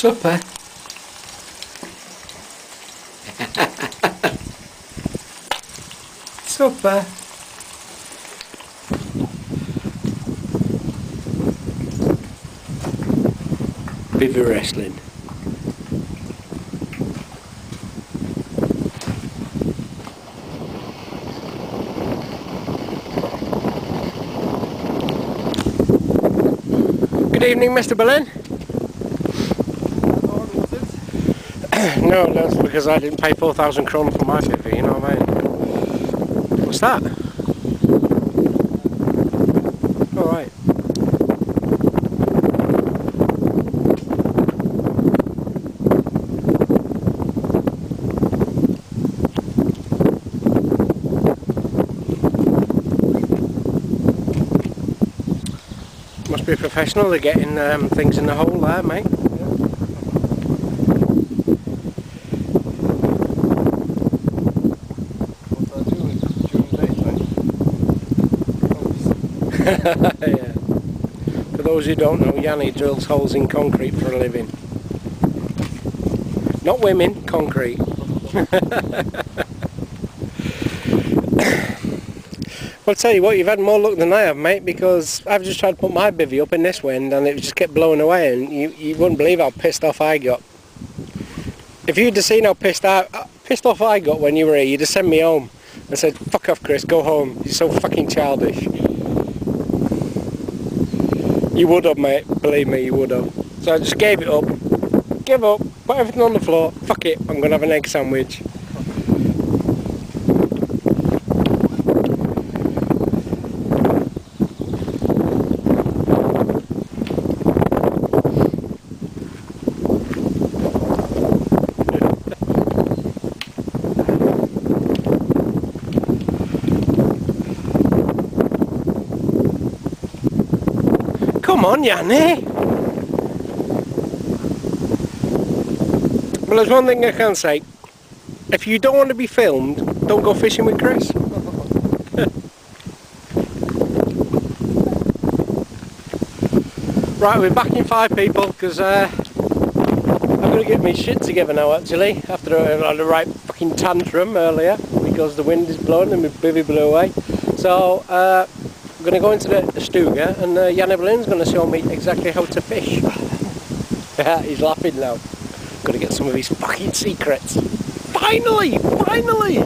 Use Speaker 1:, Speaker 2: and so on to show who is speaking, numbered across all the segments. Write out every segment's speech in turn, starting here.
Speaker 1: Supper. Supper. Bivy wrestling. Good evening, Mr. Berlin. no, that's because I didn't pay 4,000 kroner for my bivvy, you know what I mean? What's that? Alright. Must be a professional, they're getting um, things in the hole there, mate.
Speaker 2: What I do is during daytime.
Speaker 1: Yeah. For those who don't know, Yanni drills holes in concrete for a living. Not women, concrete. well, I'll tell you what, you've had more luck than I have, mate, because I've just tried to put my bivvy up in this wind and it just kept blowing away and you, you wouldn't believe how pissed off I got. If you'd have seen how pissed, I, uh, pissed off I got when you were here, you'd have sent me home and said, fuck off Chris, go home, you're so fucking childish. You would have, mate. Believe me, you would have. So I just gave it up. Give up. Put everything on the floor. Fuck it. I'm going to have an egg sandwich. Come on, Yanni. Well, there's one thing I can say. If you don't want to be filmed, don't go fishing with Chris. right, we're back in five people because uh, I'm going to get my shit together now actually after I had a right fucking tantrum earlier because the wind is blowing and my bivvy blew away. So uh, I'm going to go into the, Stuga and uh, Jan Evelyn's going to show me exactly how to fish. He's laughing now. Got to get some of his fucking secrets. Finally! Finally!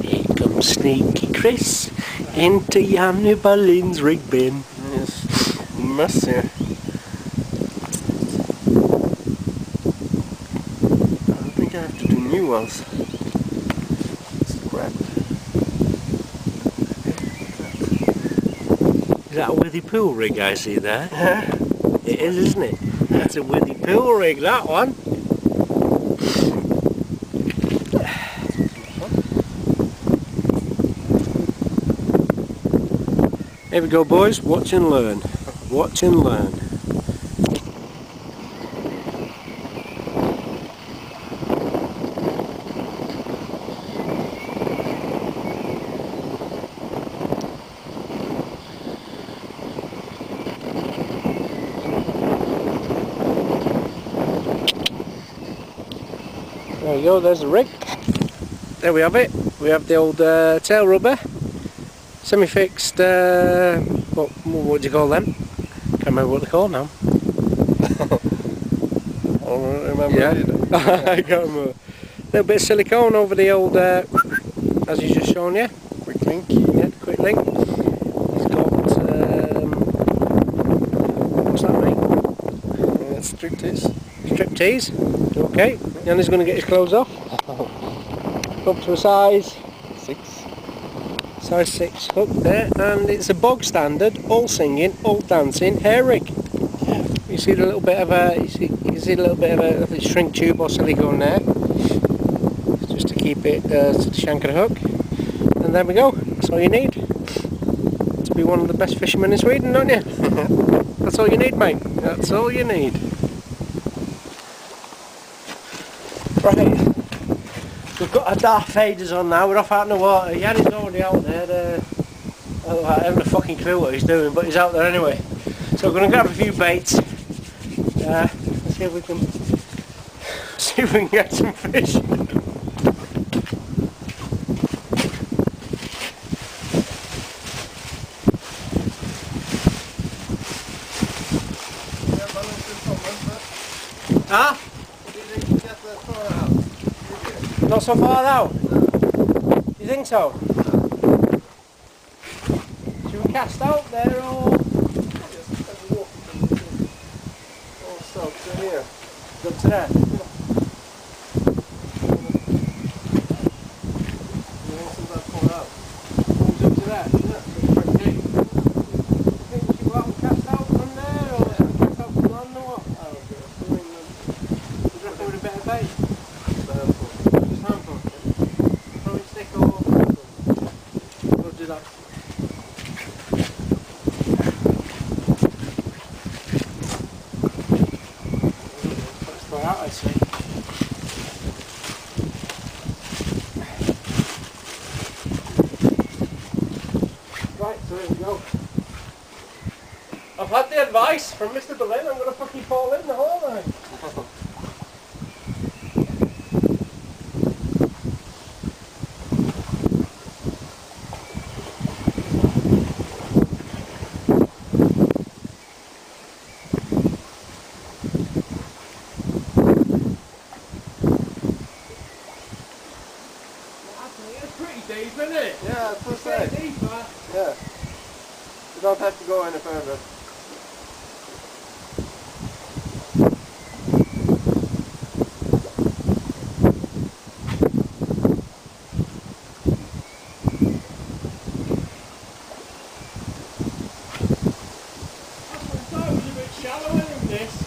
Speaker 1: Here comes Sneaky Chris into Jan Evelyn's rig bin.
Speaker 2: Yes. Messy. I think I have to do new ones. Scrap.
Speaker 1: Is that a Withy Pool rig I see there? it is, isn't it? That's a Withy Pool rig, that one. Here we go boys, watch and learn. Watch and learn. There we go, there's the rig. There we have it. We have the old uh, tail rubber, semi-fixed, uh, what, what do you call them? Can't remember what they're called now.
Speaker 2: I don't remember
Speaker 1: Yeah. I can't remember. little bit of silicone over the old, uh, as you just shown you.
Speaker 2: Quick link.
Speaker 1: Yeah, quick link. He's got, um, what's that mate?
Speaker 2: Striptease.
Speaker 1: Tees. Okay, Yanni's going to get his clothes off. Up to a size,
Speaker 2: Six.
Speaker 1: size 6 hook there, and it's a bog standard, all singing, all dancing hair rig. You see the little bit of a, you see, you see a little bit of a, shrink tube or silicone there, just to keep it uh, to the shank of the hook. And there we go, that's all you need. To be one of the best fishermen in Sweden, don't you? That's all you need, mate. That's all you need. Right. We've our Darth Vaders on now, we're off out in the water. Yanni's already out there. Uh, oh, I haven't a fucking clue what he's doing, but he's out there anyway. So we're going to grab a few baits. Uh, let's see if we can See if we can get some fish. Huh? So far out. You think so? Should we cast out there or up to there? Who's up to there? Okay. Think we should go out and cast out from there or cast out from land or what? Would you reckon with a bit of bait? Just handful? Throwing stick or... We'll do that. Let's try out, I'd say. I've had the advice from Mr. Berlin, I'm going to fucking fall in the hole now. It's pretty deep, isn't it?
Speaker 2: Yeah, that's what I
Speaker 1: It's
Speaker 2: said.
Speaker 1: pretty deep, huh?
Speaker 2: Yeah. You don't have to go any further.
Speaker 1: I thought it was a bit shallower than this.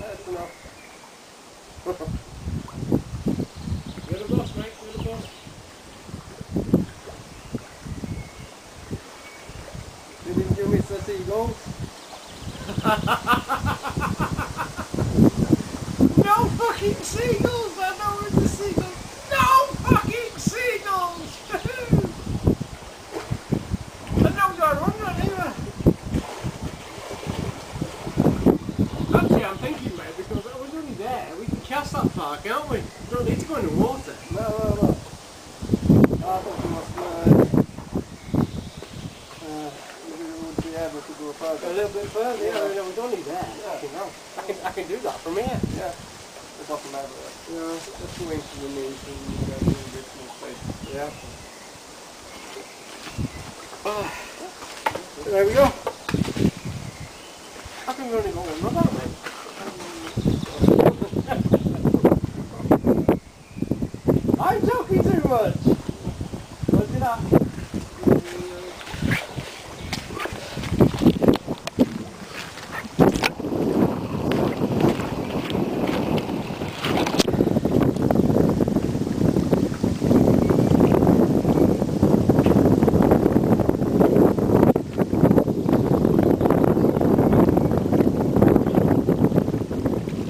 Speaker 2: That's enough.
Speaker 1: You're the boss, mate. You're the boss.
Speaker 2: Didn't you miss the seagulls?
Speaker 1: No fucking seagulls! I know where's the seagulls. No fucking seagulls! no going run run either. Actually, I'm thinking, mate, because I was only there. We can cast that far, can't we? We don't need to go in the water.
Speaker 2: No, no, no. I thought you must, uh, uh, you would be able to go
Speaker 1: A little bit further, yeah.
Speaker 2: Yeah.
Speaker 1: I was only there.
Speaker 2: Yeah.
Speaker 1: Fucking hell. I can, I can do that from here.
Speaker 2: Yeah. It doesn't matter.
Speaker 1: Yeah.
Speaker 2: Just go into the knees and you get a little bit more space.
Speaker 1: Yeah. Ah. There we go. I can only go one run out, mate. I'm talking too much. What did I?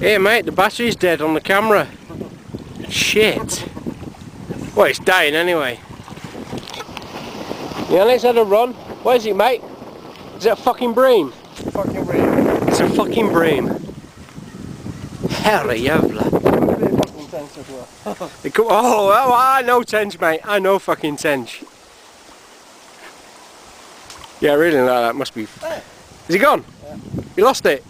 Speaker 1: Hey mate, the battery's dead on the camera. Shit. Well, it's dying anyway. Yeah, let's have a run. Where is it, mate? Is it a fucking bream?
Speaker 2: Fucking bream.
Speaker 1: It's a fucking bream. Hell jävla.
Speaker 2: Det är fucking tense well.
Speaker 1: Come- Oh, oh, I know Tench, mate. I know fucking Tench. Yeah, really like that. Must be.
Speaker 2: Eh.
Speaker 1: Is he gone?
Speaker 2: Yeah.
Speaker 1: You lost it?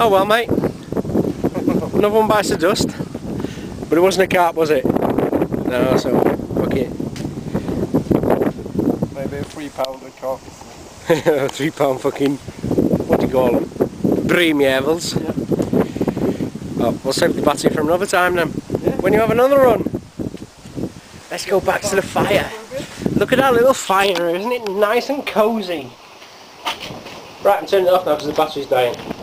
Speaker 1: Oh well, mate. Another one bites the dust. But it wasn't a carp, was it? No, so fuck it.
Speaker 2: Maybe a three pounder carcass.
Speaker 1: Three pound fucking, what do you call them? Breamjävels. Oh, we'll save the battery for another time then.
Speaker 2: Yeah.
Speaker 1: When you have another run. Let's go back to the fire. Look at that little fire, isn't it nice and cosy? Right, I'm turning it off now because the battery's dying.